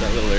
that little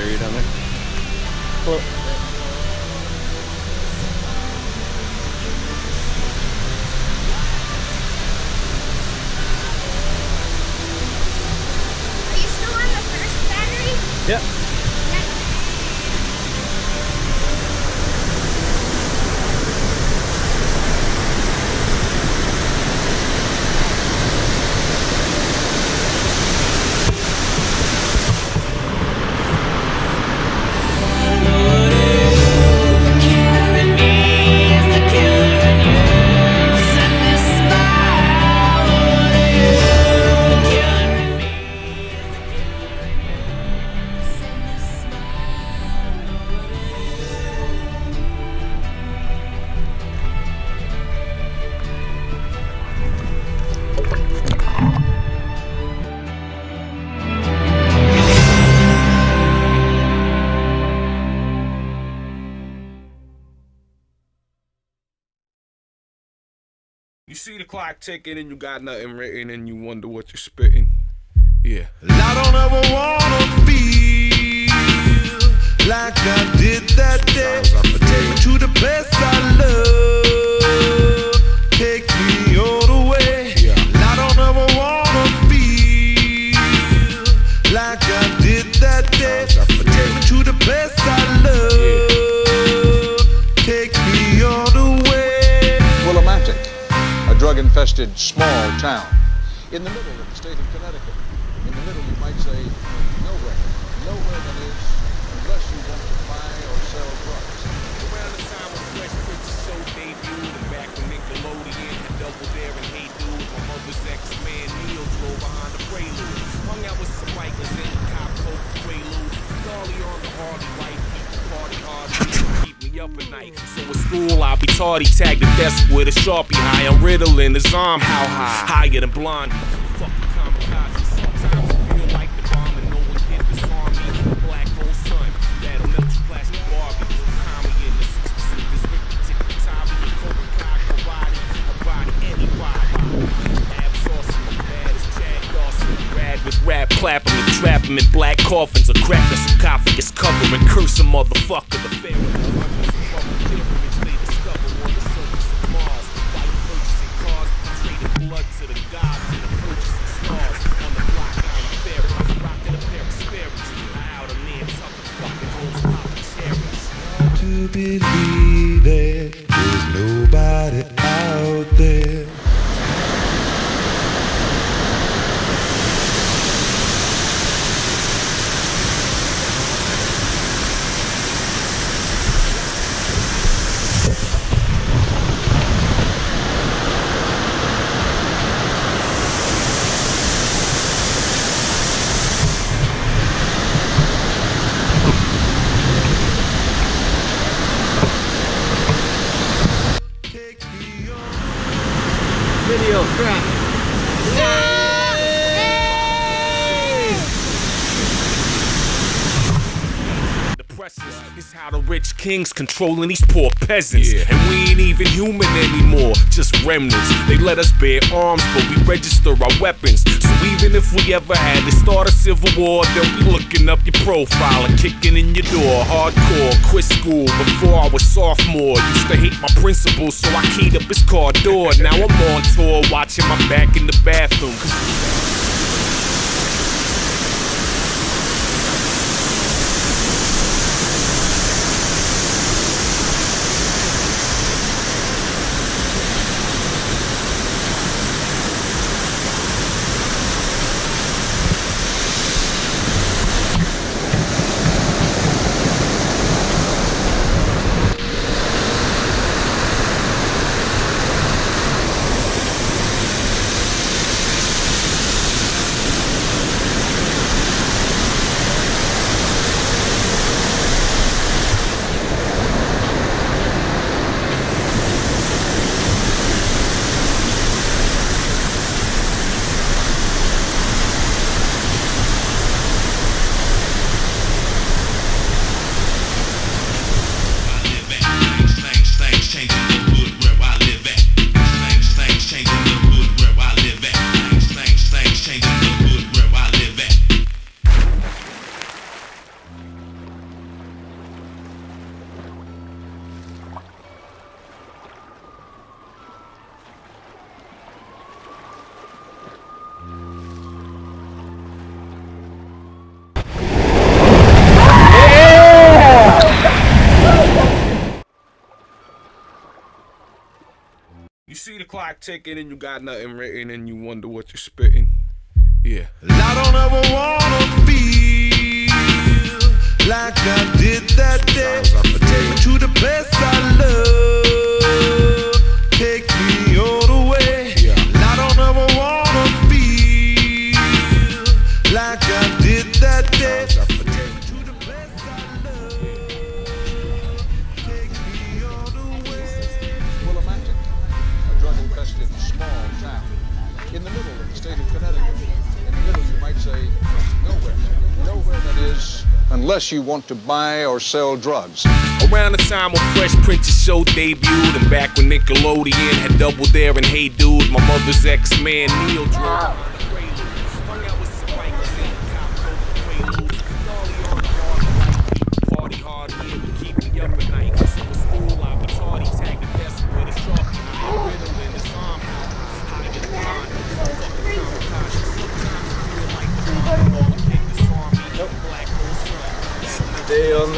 You see the clock ticking and you got nothing written and you wonder what you're spitting. Yeah. I don't ever wanna feel like I did that day. Sometimes I Take me to the place I love. Small town in the middle of the state of Connecticut. In the middle, you might say, up at night. So at school I'll be tardy, tag the desk with a sharpie high on Ritalin, his arm how high, higher than Blondie. Trap in black coffins. A crack the sarcophagus cover and curse a motherfucker. The pharaoh. Hundreds of fucking pyramids Video crap. Kings controlling these poor peasants. And we ain't even human anymore, just remnants. They let us bear arms, but we register our weapons. So even if we ever had to start a civil war, they'll be looking up your profile and kicking in your door. Hardcore, quit school before I was sophomore. Used to hate my principal, so I keyed up his car door. Now I'm on tour, watching my back in the bathroom. See the clock ticking and you got nothing written and you wonder what you're spitting. Yeah. I don't ever wanna feel like I did that day. Take me to the place I love. The state of Connecticut. In the middle, you might say, nowhere. Nowhere, that is, unless you want to buy or sell drugs. Around the time when Fresh Prince's show debuted, and back when Nickelodeon had Double Dare and Hey Dude, my mother's ex-man Neil drove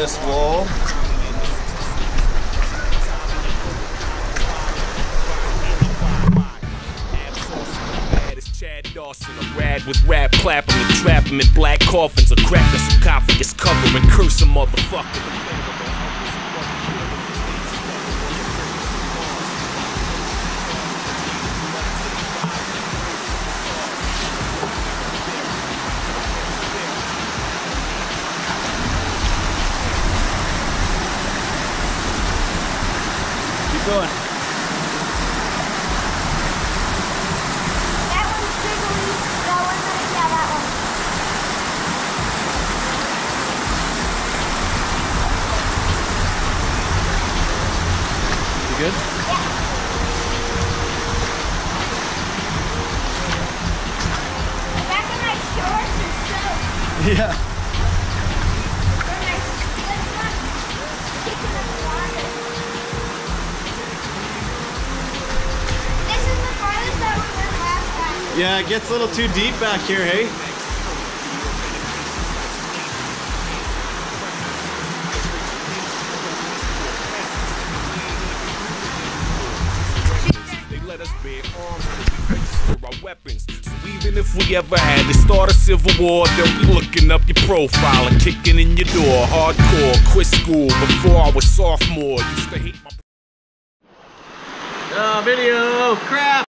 this wall. Chad Dawson, a rad with rap clapping and trap him in black coffins, a crack sarcophagus cover and curse a motherfucker. Keep going. That one's squiggly. That one, yeah, that one. You good? The back of my shorts is soaked. Yeah. Yeah, it gets a little too deep back here, hey? They let us bear arms and we register our weapons. So even if we ever had to start a civil war, they'll be looking up your profile and kicking in your door. Hardcore, quit school before I was sophomore. Used to hate my Oh, video! Crap!